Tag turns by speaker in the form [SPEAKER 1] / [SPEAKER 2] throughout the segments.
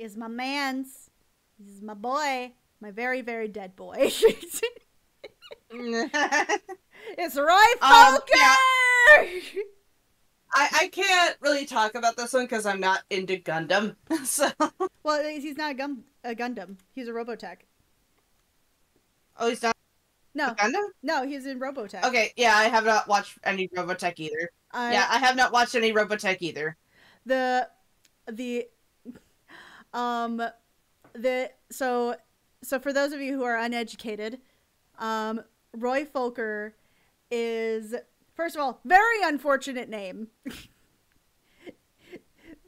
[SPEAKER 1] is my man's. He's my boy, my very very dead boy. it's Roy
[SPEAKER 2] Um, yeah. I, I can't really talk about this one because I'm not into Gundam. So,
[SPEAKER 1] Well, he's not a, Gum- a Gundam. He's a Robotech.
[SPEAKER 2] oh, he's not
[SPEAKER 1] No,
[SPEAKER 2] a Gundam.
[SPEAKER 1] no, he's in Robotech.
[SPEAKER 2] Okay, yeah, I have not watched any Robotech either.
[SPEAKER 1] I,
[SPEAKER 2] yeah, I have not watched any Robotech either.
[SPEAKER 1] the the um the so so for those of you who are uneducated um roy Fokker is first of all very unfortunate name.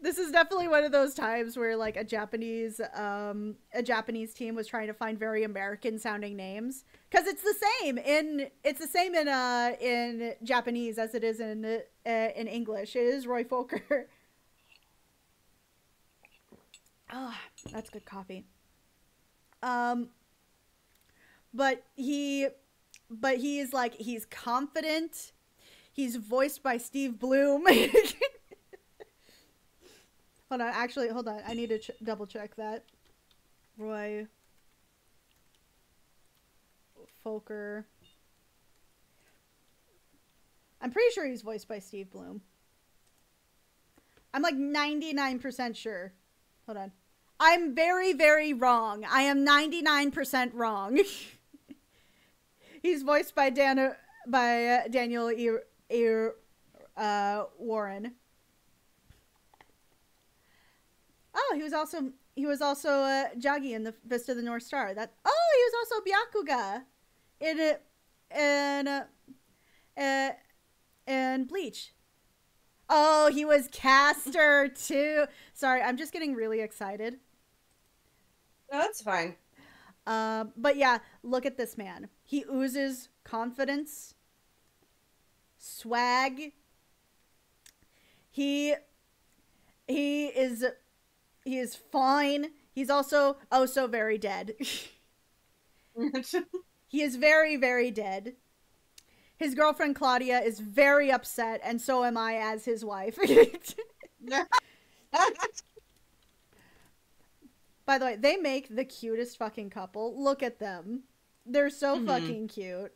[SPEAKER 1] This is definitely one of those times where like a japanese um a japanese team was trying to find very american sounding names. Because it's the same in it's the same in uh in japanese as it is in uh, in english. It is roy Fokker Oh, that's good coffee. Um, but he, but he is like he's confident. He's voiced by Steve Blum. hold on, actually, hold on. I need to ch- double check that. Roy Fokker. I'm pretty sure he's voiced by Steve Blum. I'm like 99% sure. Hold on. I'm very, very wrong. I am 99% wrong. He's voiced by Dan by uh, Daniel E. e uh, Woren. Oh, he was also he was also uh, Jagi in the Fist of the North Star. That oh, he was also Byakuya in it in uh, uh, in Bleach. Oh, he was Caster too. Sorry, I'm just getting really excited.
[SPEAKER 2] No, that's fine.
[SPEAKER 1] Um, but yeah, look at this man. He oozes confidence, swag. He he is he is fine. He's also oh so very dead. he is very very dead. His girlfriend Claudia is very upset, and so am I as his wife. By the way, they make the cutest fucking couple. Look at them. They're so
[SPEAKER 2] Mhm.
[SPEAKER 1] fucking cute.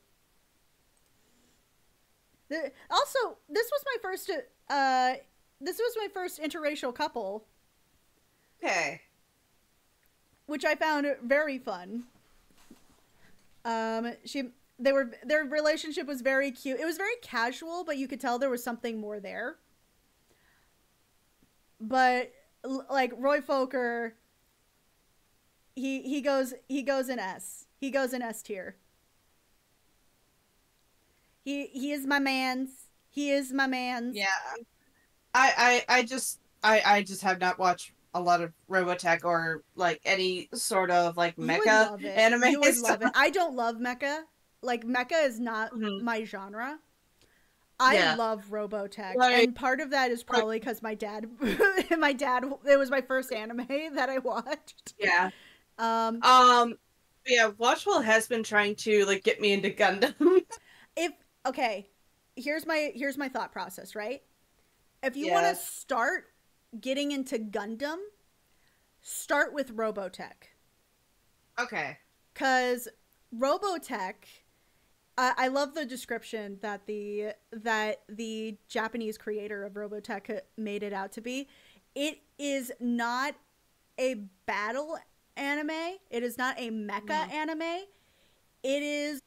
[SPEAKER 1] The, also, this was my first uh this was my first interracial couple,
[SPEAKER 2] okay.
[SPEAKER 1] which I found very fun. Um she they were their relationship was very cute. It was very casual, but you could tell there was something more there. But like Roy Fokker he he goes he goes in S. He goes in S tier. He he is my man's. He is my man's.
[SPEAKER 2] Yeah. I, I I just I I just have not watched a lot of Robotech or like any sort of like mecha anime.
[SPEAKER 1] You would love it. I don't love mecha. Like mecha is not
[SPEAKER 2] Mhm.
[SPEAKER 1] my genre. I
[SPEAKER 2] Yeah.
[SPEAKER 1] love Robotech,
[SPEAKER 2] Like-
[SPEAKER 1] and part of that is probably because my dad, my dad, it was my first anime that I watched.
[SPEAKER 2] Yeah.
[SPEAKER 1] Um,
[SPEAKER 2] Um. Yeah. Watchwell has been trying to like get me into Gundam.
[SPEAKER 1] if okay, here's my here's my thought process. Right, if you want to start getting into Gundam, start with Robotech.
[SPEAKER 2] okay.
[SPEAKER 1] because Robotech. I I love the description that the that the Japanese creator of Robotech made it out to be. It is not a battle anime. It is not a mecha
[SPEAKER 2] Mhm.
[SPEAKER 1] anime. It is